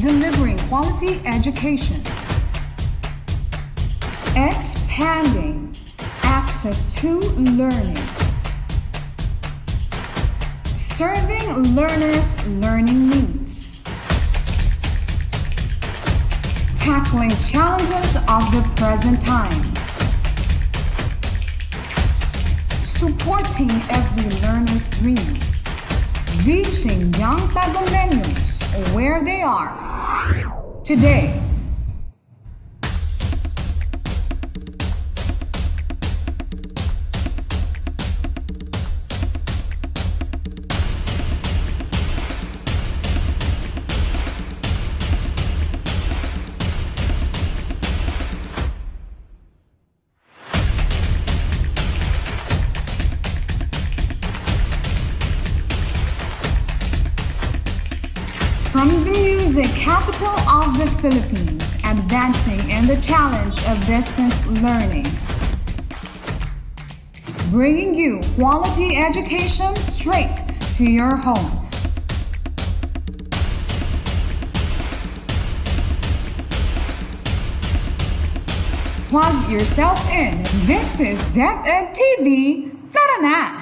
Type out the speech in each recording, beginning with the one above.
delivering quality education, expanding access to learning, serving learners' learning needs, tackling challenges of the present time, supporting every learner's dream, reaching young Tagumeños where they are today. Philippines, advancing in the challenge of distance learning. Bringing you quality education straight to your home. Plug yourself in. This is DepEd TV. Tara na!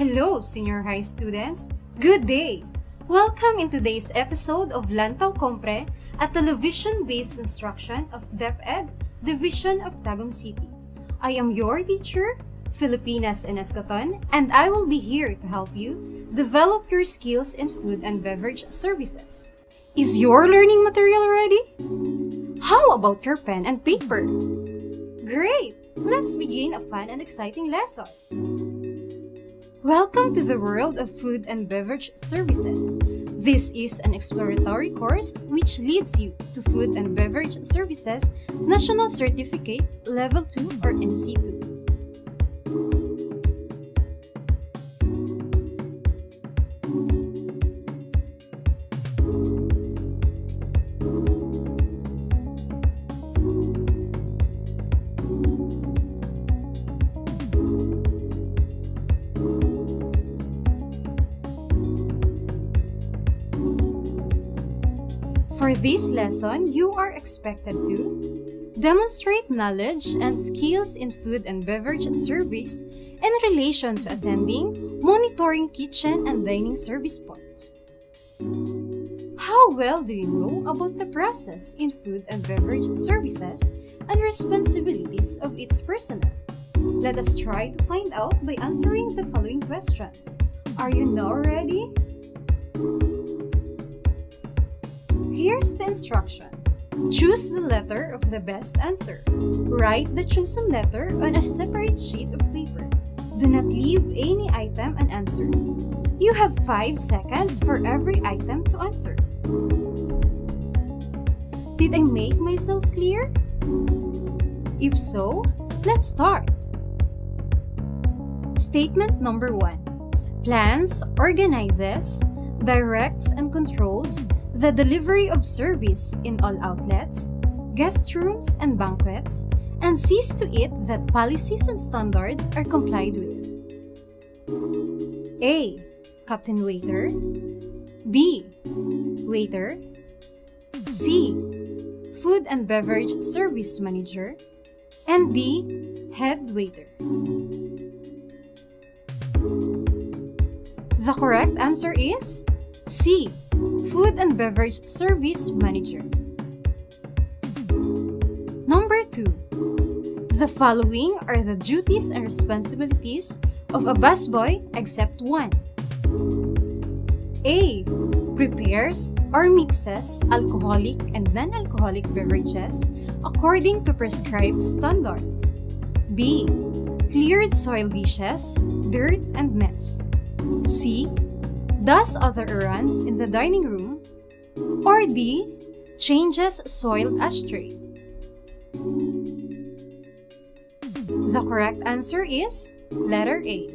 Hello, senior high students. Good day. Welcome in today's episode of Lantaw Compre, a television-based instruction of DepEd, Division of Tagum City. I am your teacher, Filipinas N. Escoton, and I will be here to help you develop your skills in food and beverage services. Is your learning material ready? How about your pen and paper? Great! Let's begin a fun and exciting lesson. Welcome to the world of food and beverage services. This is an exploratory course which leads you to Food and Beverage Services National Certificate Level 2 or NC2. This lesson, you are expected to demonstrate knowledge and skills in food and beverage service in relation to attending, monitoring kitchen and dining service points. How well do you know about the process in food and beverage services and responsibilities of its personnel? Let us try to find out by answering the following questions. Are you now ready? Here's the instructions. Choose the letter of the best answer. Write the chosen letter on a separate sheet of paper. Do not leave any item unanswered. You have 5 seconds for every item to answer. Did I make myself clear? If so, let's start. Statement number 1. Plans, organizes, directs, and controls the delivery of service in all outlets, guest rooms, and banquets, and sees to it that policies and standards are complied with. A. Captain Waiter B. Waiter C. Food and Beverage Service Manager and D. Head Waiter. The correct answer is C. Food and Beverage Service Manager. Number 2. The following are the duties and responsibilities of a busboy except one. A. Prepares or mixes alcoholic and non-alcoholic beverages according to prescribed standards. B. Cleared soil dishes, dirt, and mess. C. Does other errands in the dining room. Or D. Changes soiled ashtray. The correct answer is letter A.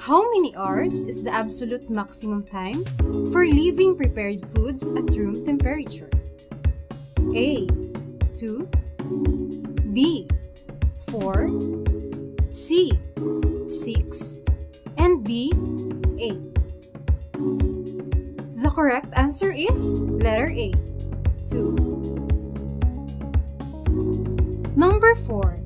How many hours is the absolute maximum time for leaving prepared foods at room temperature? A. 2 B. 4 C. 6 and D. 8 The correct answer is letter A. 2 Number 4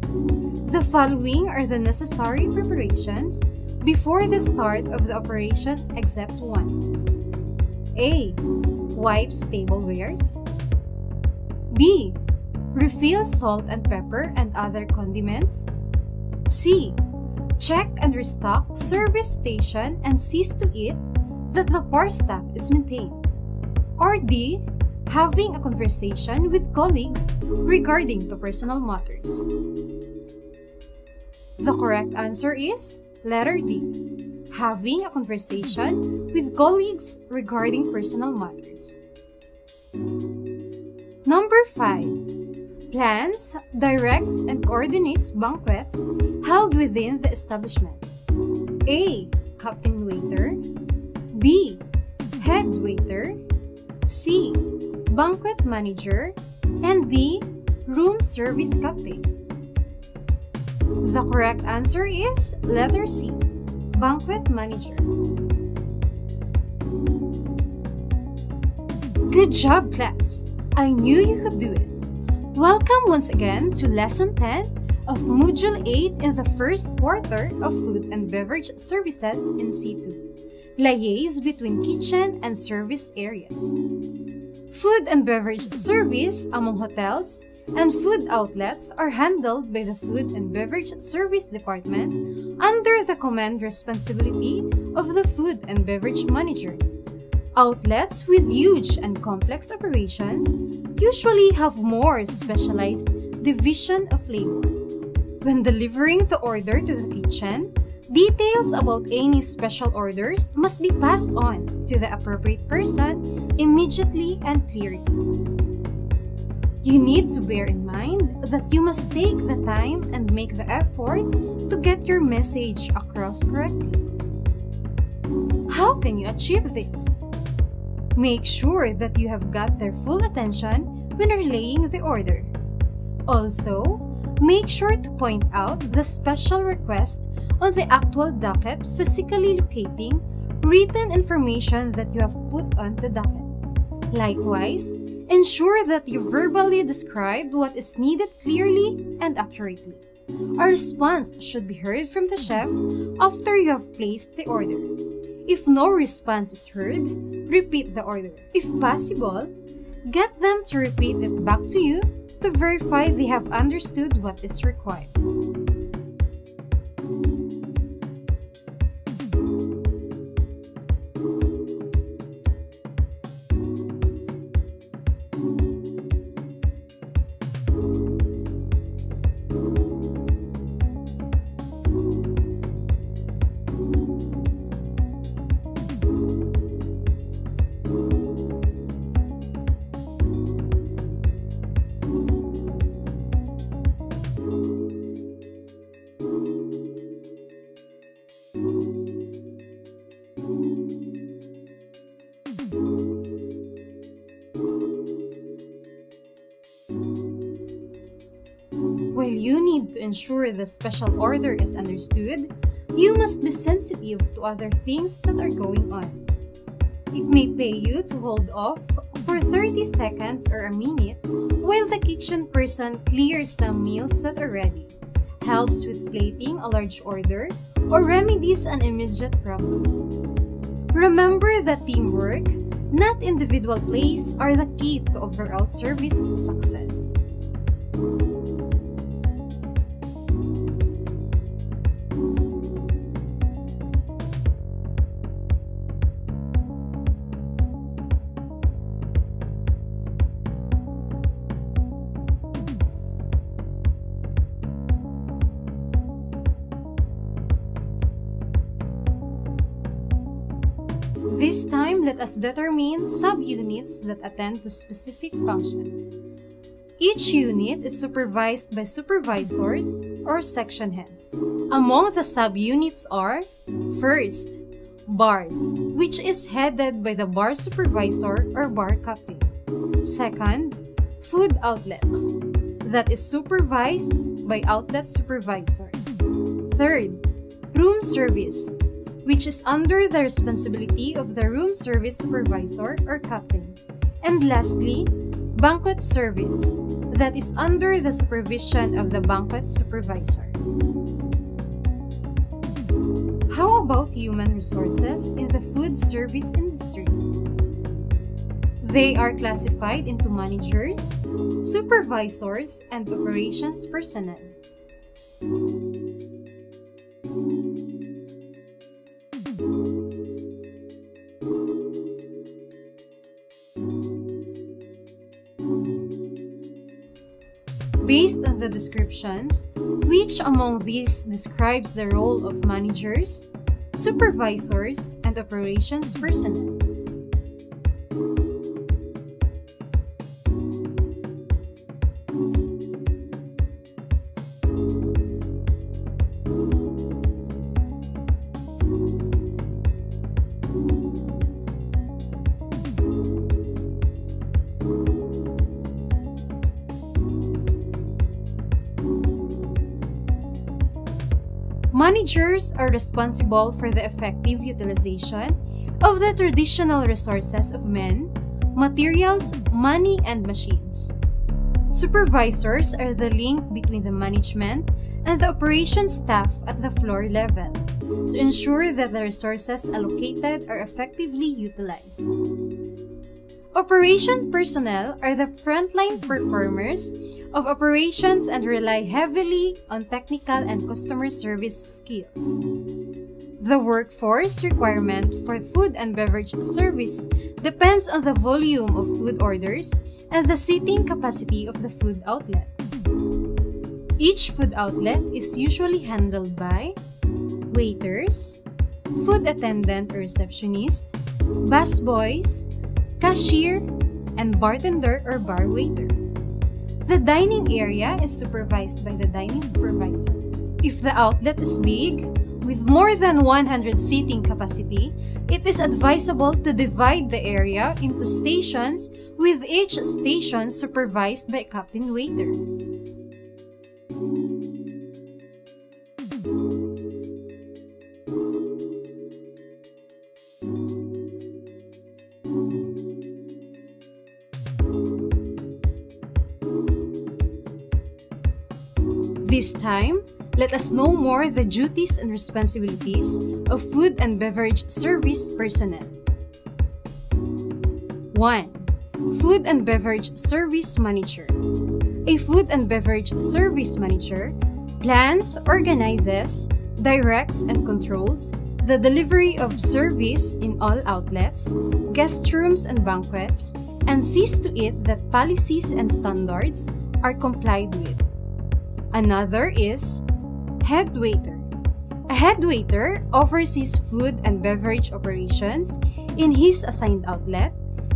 The following are the necessary preparations before the start of the operation except one. A. Wipes tablewares. B. Refill salt and pepper and other condiments. C. Check and restock service station and sees to it that the bar stack is maintained. Or D. Having a conversation with colleagues regarding to personal matters. The correct answer is letter D. Having a conversation with colleagues regarding personal matters. Number 5. Plans, directs, and coordinates banquets held within the establishment. A. Captain waiter. B. Head waiter. C. Banquet manager. And D. Room service captain. The correct answer is letter C. Banquet manager. Good job, class! I knew you could do it. Welcome once again to Lesson 10 of Module 8 in the first quarter of Food and Beverage Services NC2. Liaise between kitchen and service areas. Food and beverage service among hotels and food outlets are handled by the Food and Beverage Service Department under the command responsibility of the Food and Beverage Manager. Outlets with huge and complex operations usually have more specialized division of labor. When delivering the order to the kitchen, details about any special orders must be passed on to the appropriate person immediately and clearly. You need to bear in mind that you must take the time and make the effort to get your message across correctly. How can you achieve this? Make sure that you have got their full attention when relaying the order. Also, make sure to point out the special request on the actual docket physically locating written information that you have put on the docket. Likewise, ensure that you verbally describe what is needed clearly and accurately. A response should be heard from the chef after you have placed the order. If no response is heard, repeat the order. If possible, get them to repeat it back to you to verify they have understood what is required. Ensure the special order is understood, you must be sensitive to other things that are going on. It may pay you to hold off for 30 seconds or a minute while the kitchen person clears some meals that are ready, helps with plating a large order, or remedies an immediate problem. Remember that teamwork, not individual plays, are the key to overall service success. Time, let us determine subunits that attend to specific functions. Each unit is supervised by supervisors or section heads. Among the subunits are First, bars, which is headed by the bar supervisor or bar captain. Second, food outlets, that is supervised by outlet supervisors. Third, room service, which is under the responsibility of the room service supervisor or captain. And lastly, banquet service, that is under the supervision of the banquet supervisor. How about human resources in the food service industry? They are classified into managers, supervisors, and operations personnel. Based on the descriptions, which among these describes the role of managers, supervisors, and operations personnel? Managers are responsible for the effective utilization of the traditional resources of men, materials, money, and machines. Supervisors are the link between the management and the operations staff at the floor level to ensure that the resources allocated are effectively utilized. Operation personnel are the frontline performers of operations and rely heavily on technical and customer service skills. The workforce requirement for food and beverage service depends on the volume of food orders and the seating capacity of the food outlet. Each food outlet is usually handled by waiters, food attendant or receptionist, busboys, cashier, and bartender or bar waiter. The dining area is supervised by the dining supervisor. If the outlet is big, with more than 100 seating capacity, it is advisable to divide the area into stations with each station supervised by a captain waiter. This time, let us know more the duties and responsibilities of food and beverage service personnel. 1. Food and Beverage Service Manager A food and beverage service manager plans, organizes, directs, and controls the delivery of service in all outlets, guest rooms, and banquets, and sees to it that policies and standards are complied with. Another is head waiter. A head waiter oversees food and beverage operations in his assigned outlet,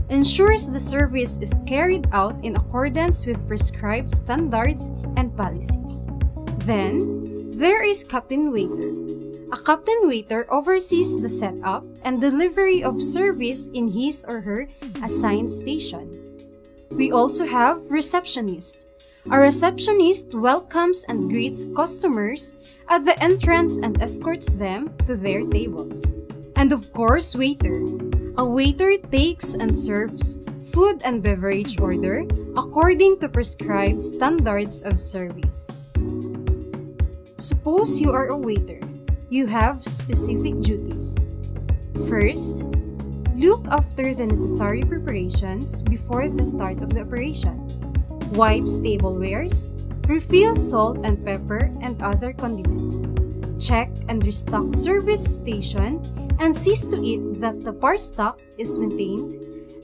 ensures the service is carried out in accordance with prescribed standards and policies. Then, there is captain waiter. A captain waiter oversees the setup and delivery of service in his or her assigned station. We also have receptionist. A receptionist welcomes and greets customers at the entrance and escorts them to their tables. And of course, waiter. A waiter takes and serves food and beverage order according to prescribed standards of service. Suppose you are a waiter. You have specific duties. First, look after the necessary preparations before the start of the operation wipes tablewares, refill salt and pepper and other condiments. Check and restock service station and sees to it that the bar stock is maintained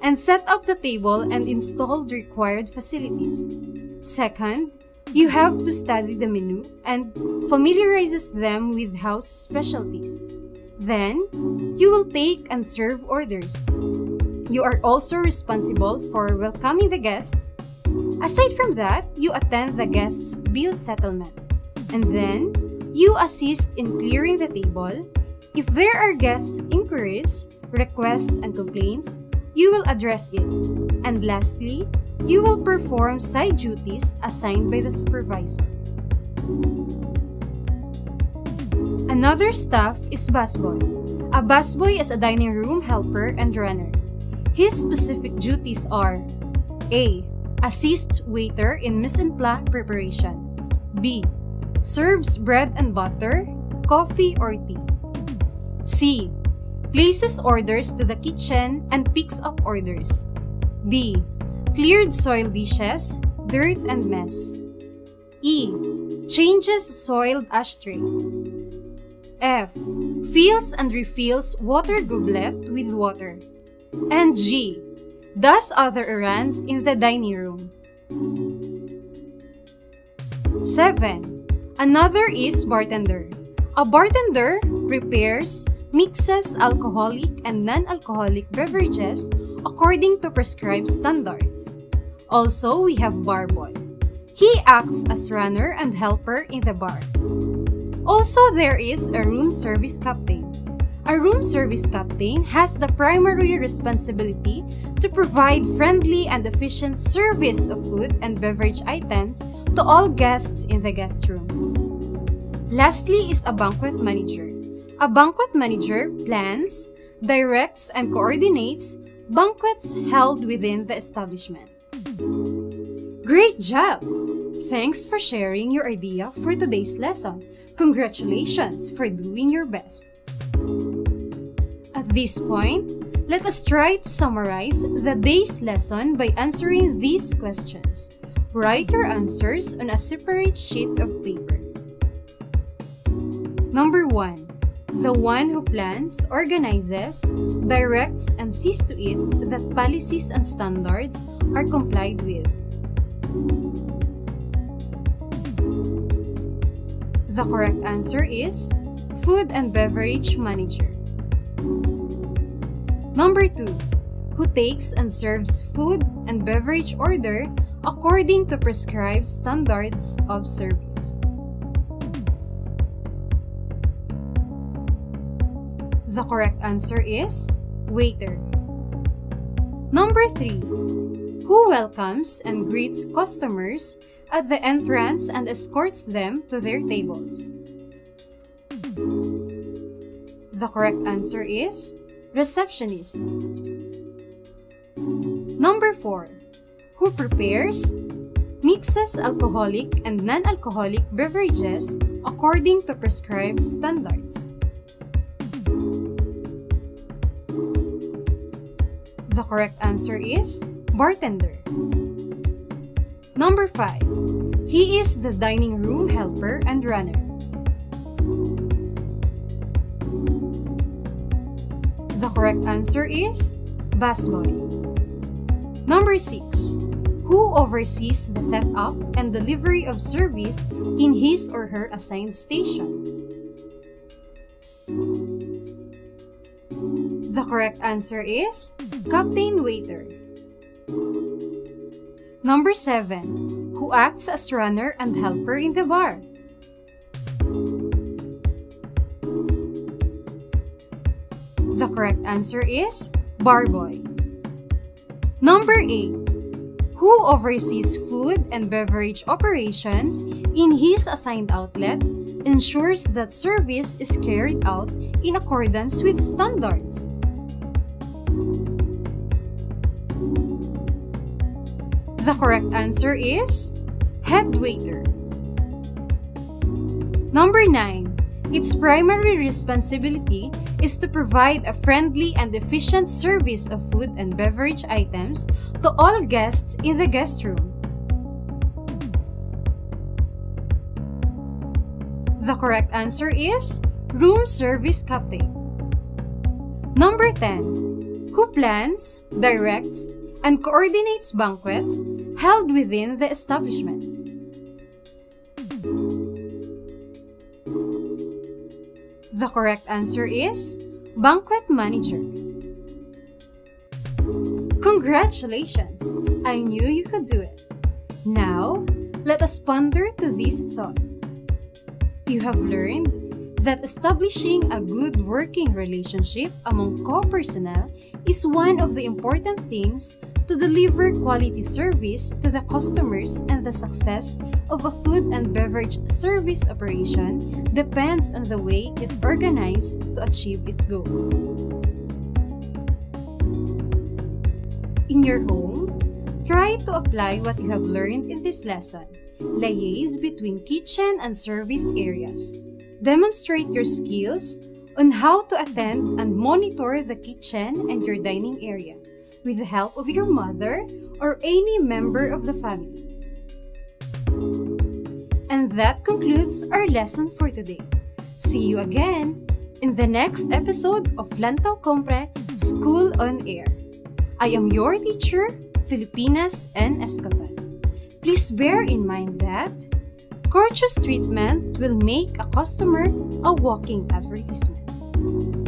and set up the table and install the required facilities. Second, you have to study the menu and familiarizes them with house specialties. Then, you will take and serve orders. You are also responsible for welcoming the guests Aside from that, you attend the guest's bill settlement. And then, you assist in clearing the table. If there are guest inquiries, requests, and complaints, you will address it. And lastly, you will perform side duties assigned by the supervisor. Another staff is busboy. A busboy is a dining room helper and runner. His specific duties are A. Assists waiter in mise en place preparation. B. Serves bread and butter, coffee or tea. C. Places orders to the kitchen and picks up orders. D. Cleared soiled dishes, dirt and mess. E. Changes soiled ashtray. F. Fills and refills water goblet with water. And G. Does other errands in the dining room. 7. Another is bartender. A bartender prepares, mixes alcoholic and non-alcoholic beverages according to prescribed standards. Also, we have bar boy. He acts as runner and helper in the bar. Also, there is a room service captain. A room service captain has the primary responsibility to provide friendly and efficient service of food and beverage items to all guests in the guest room. Lastly is a banquet manager. A banquet manager plans, directs, and coordinates banquets held within the establishment. Great job! Thanks for sharing your idea for today's lesson. Congratulations for doing your best. At this point, let us try to summarize the day's lesson by answering these questions. Write your answers on a separate sheet of paper. Number 1. The one who plans, organizes, directs, and sees to it that policies and standards are complied with. The correct answer is Food and Beverage Manager. Number 2. Who takes and serves food and beverage order according to prescribed standards of service. The correct answer is waiter. Number 3. Who welcomes and greets customers at the entrance and escorts them to their tables? The correct answer is receptionist. Number 4. Who prepares, mixes alcoholic and non-alcoholic beverages according to prescribed standards. The correct answer is bartender. Number 5. He is the dining room helper and runner. Correct answer is busboy. Number 6. Who oversees the setup and delivery of service in his or her assigned station? The correct answer is Captain Waiter. Number 7. Who acts as runner and helper in the bar? Correct answer is barboy. Number 8. Who oversees food and beverage operations in his assigned outlet ensures that service is carried out in accordance with standards. The correct answer is head waiter. Number 9. Its primary responsibility is to provide a friendly and efficient service of food and beverage items to all guests in the guest room. The correct answer is room service captain. Number 10. Who plans, directs, and coordinates banquets held within the establishment? The correct answer is banquet manager. Congratulations! I knew you could do it. Now, let us ponder to this thought. You have learned that establishing a good working relationship among co-personnel is one of the important things to deliver quality service to the customers and the success of a food and beverage service operation depends on the way it's organized to achieve its goals. In your home, try to apply what you have learned in this lesson. Liaise between kitchen and service areas. Demonstrate your skills on how to attend and monitor the kitchen and your dining area with the help of your mother or any member of the family. And that concludes our lesson for today. See you again in the next episode of Lantaw Compre School on Air. I am your teacher, Filipinas N. Escoton. Please bear in mind that courteous treatment will make a customer a walking advertisement.